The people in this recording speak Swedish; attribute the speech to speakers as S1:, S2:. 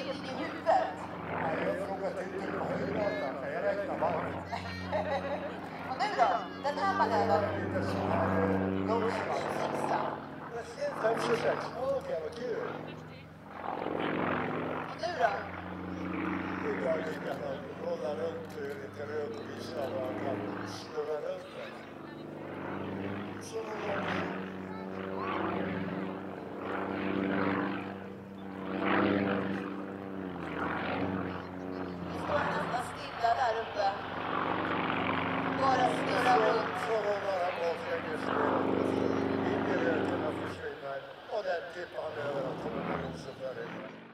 S1: vill i huvudet.
S2: Nej, jag tror inte på höjdgatan, för jag räknar varv.
S1: Och nu då? Den här manövern?
S2: Lite sån här långsixa. 526, okej vad kul.
S1: Och Nu då?
S2: Det är bra,
S1: Bara snurrar runt. Så
S2: var bara baklängesspel. I röken och. Och den tippar han över och kommer med.